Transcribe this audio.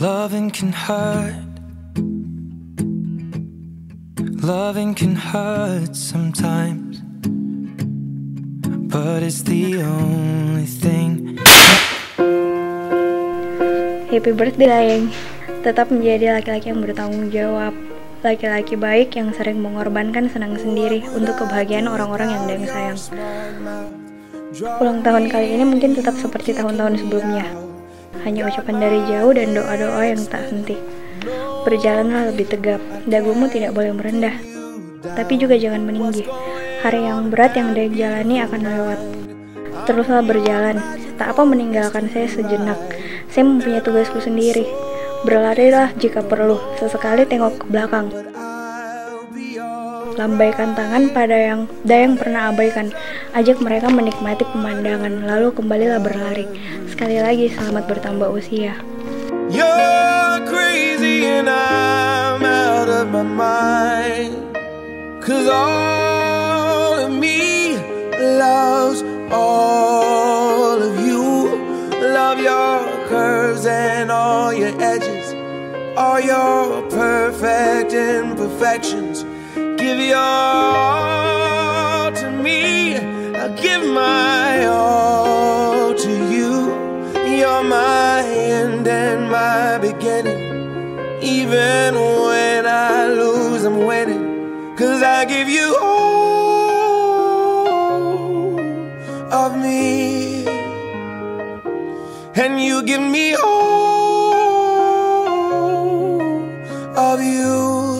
Loving can hurt. Loving can hurt sometimes. But it's the only thing. Happy birthday Layeng. Tetap menjadi laki-laki yang bertanggung jawab. Laki-laki baik yang sering mengorbankan senang sendiri untuk kebahagiaan orang-orang yang dia sayang. Ulang tahun kali ini mungkin tetap seperti tahun-tahun sebelumnya. Hanya ucapan dari jauh dan doa-doa yang tak henti. Berjalanlah lebih tegap, dagumu tidak boleh merendah. Tapi juga jangan meninggi. Hari yang berat yang dia jalani akan lewat. Teruslah berjalan, tak apa meninggalkan saya sejenak. Saya mempunyai tugasku sendiri. Berlarilah jika perlu, sesekali tengok ke belakang. Lambaikan tangan pada yang Dayang pernah abaikan. Ajak mereka menikmati pemandangan, lalu kembalilah berlari. Sekali lagi selamat bertambah usia. All your perfect imperfections. Give your all to me. I'll give my all to you. You're my end and my beginning. Even when I lose, I'm winning. Cause I give you all of me. And you give me all of you.